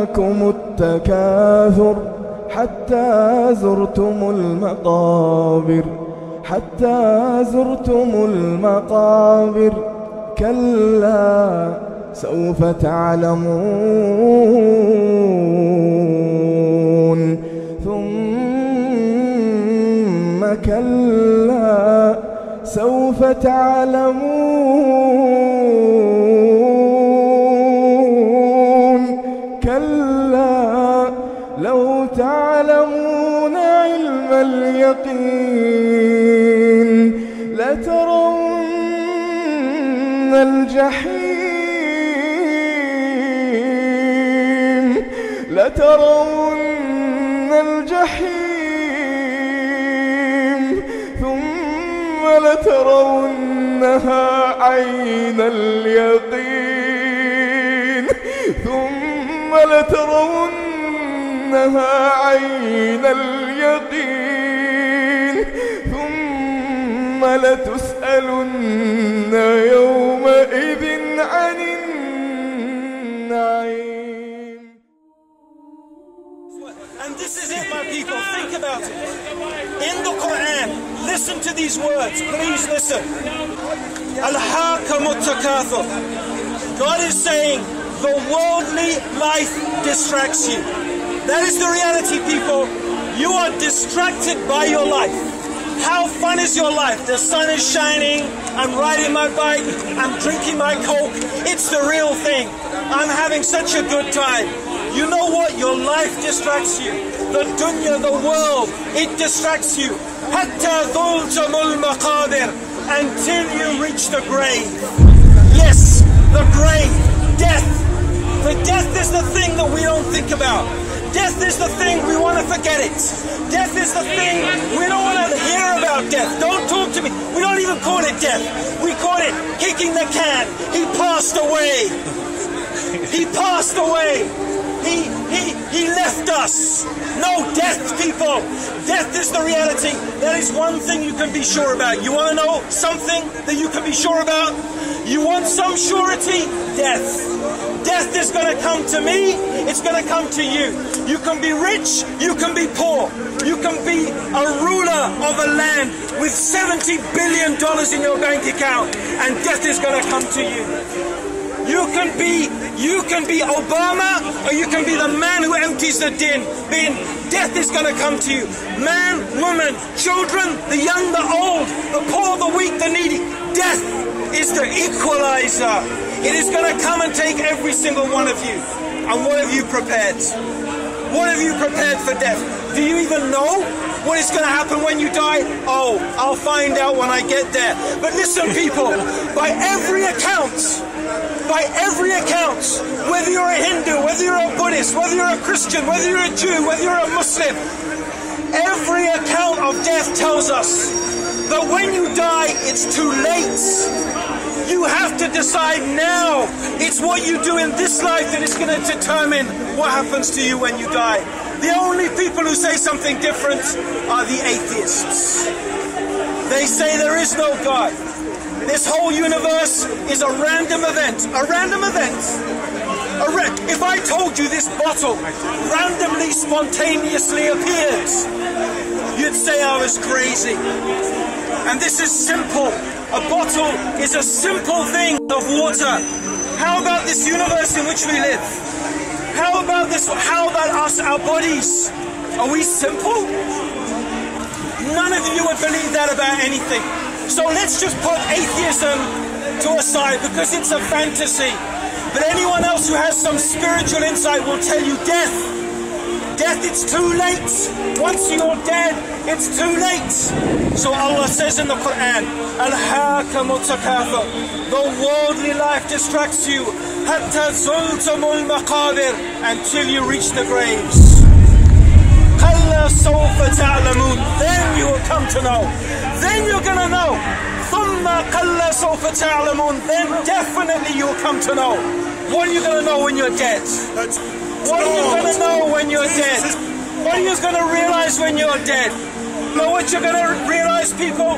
ألهاكم التكاثر حتى زرتم المقابر حتى زرتم المقابر. كلا سوف تعلمون. ثم كلا سوف تعلمون. تعلمون علم اليقين لترون الجحيم لترون الجحيم ثم لترونها عين اليقين ثم لترونها عين اليقين ثم لتسألن يومئذ عن النعيم And this is it, my people. Think about it. In the Quran, listen to these words. Please listen. Al-Haka Mutakathur. God is saying, the worldly life distracts you. That is the reality, people. You are distracted by your life. How fun is your life? The sun is shining, I'm riding my bike, I'm drinking my Coke. It's the real thing. I'm having such a good time. You know what? Your life distracts you. The dunya, the world, it distracts you. حتى ذلتم المقابر until you reach the grave. Yes, the grave, death. The death is the thing that we don't think about. Death is the thing we want to forget it. Death is the thing we don't want to hear about death. Don't talk to me. We don't even call it death. We call it kicking the can. He passed away. He passed away. He, he, he left us. No death, people. Death is the reality. That is one thing you can be sure about. You want to know something that you can be sure about? You want some surety? Death. Death is going to come to me. It's going to come to you. You can be rich. You can be poor. You can be a ruler of a land with $70 billion in your bank account. And death is going to come to you. You can be you can be Obama or you can be the man who empties the din. bin. Death is going to come to you. Man, woman, children, the young, the old, the poor, the weak, the needy. Death is the equalizer. It is going to come and take every single one of you. And what have you prepared? What have you prepared for death? Do you even know what is going to happen when you die? Oh, I'll find out when I get there. But listen, people, by every account, by every account, whether you're a Hindu, whether you're a Buddhist, whether you're a Christian, whether you're a Jew, whether you're a Muslim, every account of death tells us that when you die, it's too late. You have to decide now. It's what you do in this life that is going to determine what happens to you when you die. The only people who say something different are the atheists. They say there is no God. This whole universe is a random event. A random event. A ra- if I told you this bottle randomly, spontaneously appears, you'd say I was crazy. And this is simple. A bottle is a simple thing of water. How about this universe in which we live? How about this? How about us, our bodies? Are we simple? None of you would believe that about anything. So let's just put atheism to a side because it's a fantasy. But anyone else who has some spiritual insight will tell you death. Death, it's too late. Once you're dead, it's too late. So Allah says in the Quran, Al-Haka Mutakathur. The worldly life distracts you. Hatta zultumul maqabir. Until you reach the graves كلا سوف تعلمون then you will come to know then you're gonna know ثم كلا سوف تعلمون then definitely you'll come to know what are you gonna know when you're dead what are you gonna know when you're dead what are you gonna realize when you're dead know what you're gonna realize people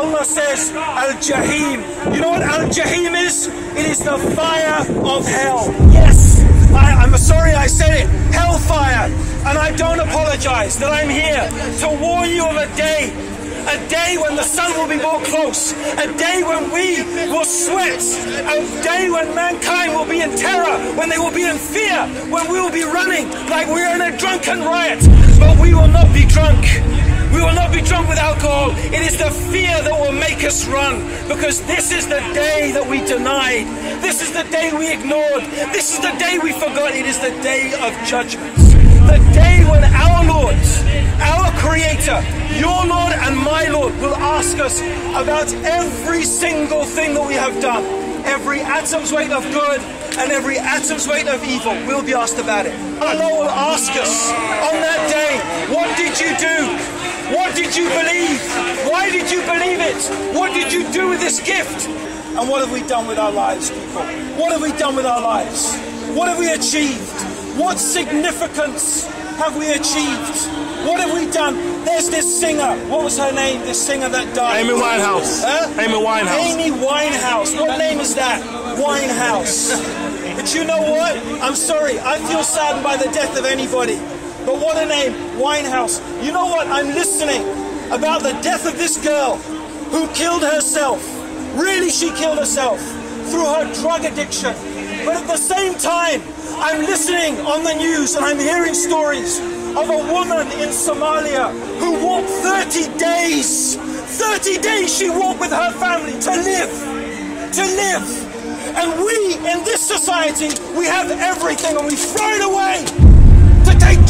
Allah says Al-Jahim you know what Al-Jahim is it is the fire of hell yes I, I'm sorry I said it, hellfire. And I don't apologize that I'm here to warn you of a day a day when the sun will be more close, a day when we will sweat, a day when mankind will be in terror, when they will be in fear, when we will be running like we're in a drunken riot. But we will not be drunk. We will not be drunk with alcohol. It is the fear that will make us run because this is the day that we denied. This is the day we ignored. This is the day we forgot. It is the day of judgment. The day when our Lord, our Creator, your Lord and my Lord will ask us about every single thing that we have done. Every atom's weight of good and every atom's weight of evil will be asked about it. Allah will ask us on that day, what did you do? What did you believe? Why did you believe it? What did you do with this gift? And what have we done with our lives, people? What have we done with our lives? What have we achieved? What significance have we achieved? What have we done? There's this singer. What was her name? This singer that died. Amy Winehouse. Huh? Amy Winehouse. Amy Winehouse. What name is that? Winehouse. but you know what? I'm sorry. I feel saddened by the death of anybody. But what a name, Winehouse. You know what? I'm listening about the death of this girl who killed herself. Really, she killed herself through her drug addiction. But at the same time, I'm listening on the news and I'm hearing stories of a woman in Somalia who walked 30 days. 30 days she walked with her family to live. To live. And we, in this society, we have everything and we throw it away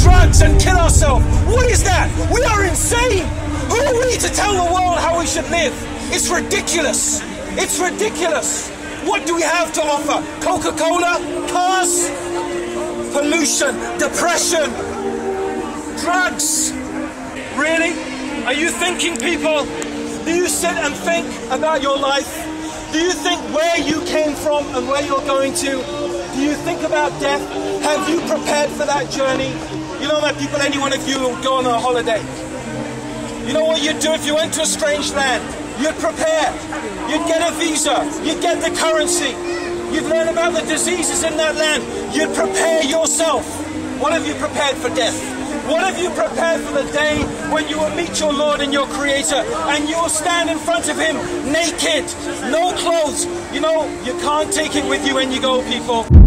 drugs and kill ourselves. What is that? We are insane. Who are we to tell the world how we should live? It's ridiculous. It's ridiculous. What do we have to offer? Coca-Cola, cars, pollution, depression, drugs. Really? Are you thinking, people? Do you sit and think about your life? Do you think where you came from and where you're going to? Do you think about death? Have you prepared for that journey? You know that people, any one of you go on a holiday. You know what you'd do if you went to a strange land? You'd prepare. You'd get a visa. You'd get the currency. You'd learn about the diseases in that land. You'd prepare yourself. What have you prepared for death? What have you prepared for the day when you will meet your Lord and your Creator and you will stand in front of Him naked, no clothes? You know, you can't take it with you when you go, people.